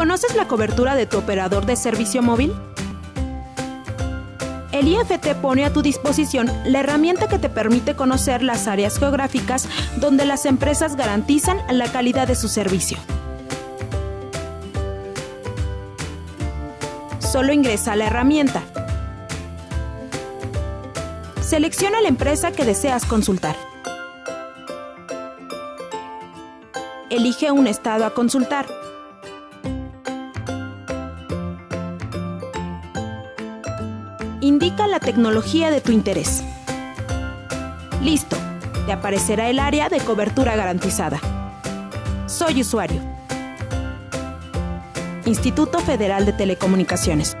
¿Conoces la cobertura de tu operador de servicio móvil? El IFT pone a tu disposición la herramienta que te permite conocer las áreas geográficas donde las empresas garantizan la calidad de su servicio. Solo ingresa la herramienta. Selecciona la empresa que deseas consultar. Elige un estado a consultar. Indica la tecnología de tu interés. Listo, te aparecerá el área de cobertura garantizada. Soy usuario. Instituto Federal de Telecomunicaciones.